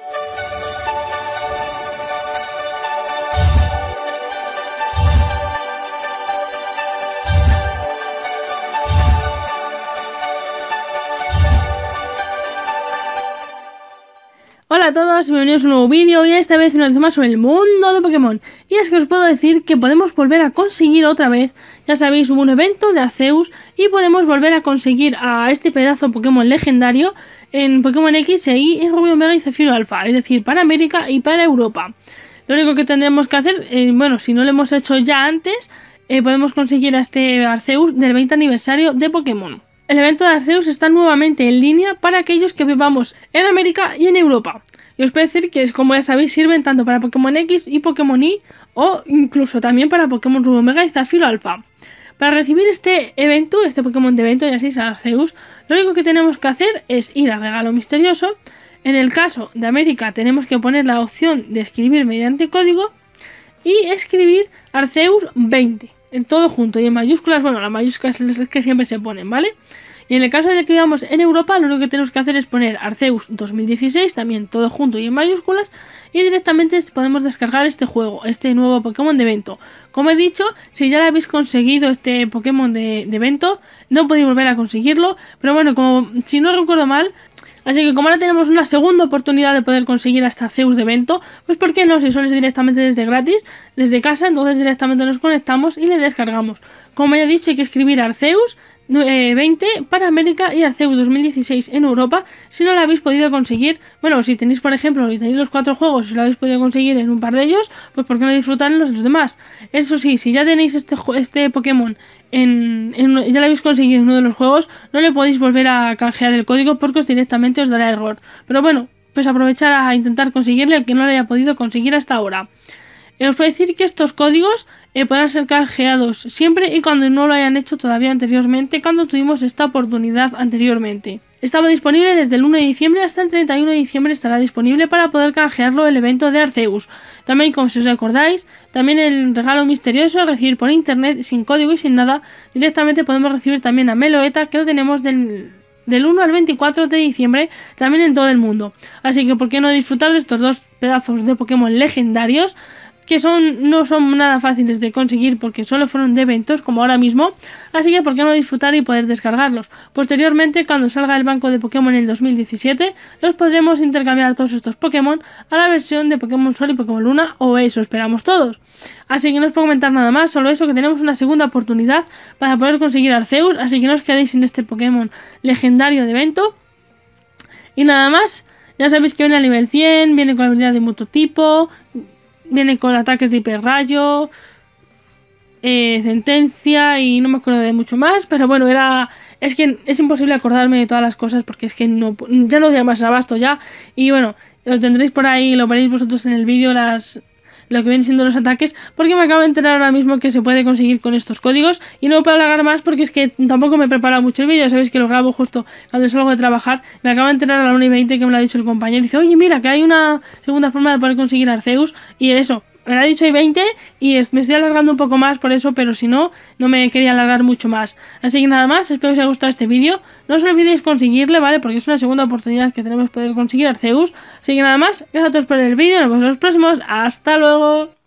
Thank you. Hola a todos, bienvenidos a un nuevo vídeo y esta vez nos más sobre el mundo de Pokémon. Y es que os puedo decir que podemos volver a conseguir otra vez, ya sabéis, hubo un evento de Arceus y podemos volver a conseguir a este pedazo Pokémon legendario en Pokémon X e Y, en Rubio Omega y Zafiro Alpha, es decir, para América y para Europa. Lo único que tendremos que hacer, eh, bueno, si no lo hemos hecho ya antes, eh, podemos conseguir a este Arceus del 20 aniversario de Pokémon. El evento de Arceus está nuevamente en línea para aquellos que vivamos en América y en Europa. Y os puedo decir que, como ya sabéis, sirven tanto para Pokémon X y Pokémon Y o incluso también para Pokémon Rubio Omega y Zafiro Alpha. Para recibir este evento, este Pokémon de evento, ya sabéis, Arceus, lo único que tenemos que hacer es ir al regalo misterioso. En el caso de América tenemos que poner la opción de escribir mediante código y escribir Arceus 20 en todo junto y en mayúsculas, bueno, las mayúsculas es que siempre se ponen, ¿vale? Y en el caso de que vivamos en Europa, lo único que tenemos que hacer es poner Arceus 2016, también todo junto y en mayúsculas, y directamente podemos descargar este juego, este nuevo Pokémon de evento. Como he dicho, si ya lo habéis conseguido este Pokémon de, de evento, no podéis volver a conseguirlo, pero bueno, como si no recuerdo mal, Así que como ahora tenemos una segunda oportunidad de poder conseguir hasta Zeus de evento, pues ¿por qué no? Si solo directamente desde gratis, desde casa, entonces directamente nos conectamos y le descargamos. Como ya he dicho, hay que escribir Arceus 20 eh, para América y Arceus 2016 en Europa si no lo habéis podido conseguir. Bueno, si tenéis, por ejemplo, si tenéis los cuatro juegos y lo habéis podido conseguir en un par de ellos, pues ¿por qué no disfrutar en los demás? Eso sí, si ya tenéis este, este Pokémon en, ya lo habéis conseguido en uno de los juegos, no le podéis volver a canjear el código porque os directamente os dará error. Pero bueno, pues aprovechar a intentar conseguirle el que no lo haya podido conseguir hasta ahora. Eh, os puedo decir que estos códigos eh, podrán ser canjeados siempre y cuando no lo hayan hecho todavía anteriormente, cuando tuvimos esta oportunidad anteriormente. Estaba disponible desde el 1 de diciembre hasta el 31 de diciembre estará disponible para poder canjearlo el evento de Arceus. También, como si os recordáis, también el regalo misterioso, recibir por internet sin código y sin nada, directamente podemos recibir también a Meloeta, que lo tenemos del 1 al 24 de diciembre también en todo el mundo. Así que, ¿por qué no disfrutar de estos dos pedazos de Pokémon legendarios? Que son, no son nada fáciles de conseguir porque solo fueron de eventos como ahora mismo, así que por qué no disfrutar y poder descargarlos. Posteriormente, cuando salga el banco de Pokémon en el 2017, los podremos intercambiar todos estos Pokémon a la versión de Pokémon Sol y Pokémon Luna, o eso esperamos todos. Así que no os puedo comentar nada más, solo eso que tenemos una segunda oportunidad para poder conseguir Arceus, así que no os quedéis sin este Pokémon legendario de evento. Y nada más, ya sabéis que viene a nivel 100, viene con habilidad de mototipo, viene con ataques de hiperrayo, eh, sentencia y no me acuerdo de mucho más, pero bueno, era es que es imposible acordarme de todas las cosas porque es que no ya no doy más abasto ya. Y bueno, lo tendréis por ahí, lo veréis vosotros en el vídeo las lo que vienen siendo los ataques, porque me acabo de enterar ahora mismo que se puede conseguir con estos códigos y no puedo alargar más porque es que tampoco me he preparado mucho el vídeo, ya sabéis que lo grabo justo cuando salgo de trabajar, me acabo de enterar a la 1 y 20 que me lo ha dicho el compañero y dice, oye mira que hay una segunda forma de poder conseguir Arceus y eso, me ha dicho hay 20 y me estoy alargando un poco más por eso, pero si no, no me quería alargar mucho más. Así que nada más, espero que os haya gustado este vídeo. No os olvidéis conseguirle, ¿vale? Porque es una segunda oportunidad que tenemos poder conseguir Arceus. Así que nada más, gracias a todos por el vídeo, nos vemos en los próximos. ¡Hasta luego!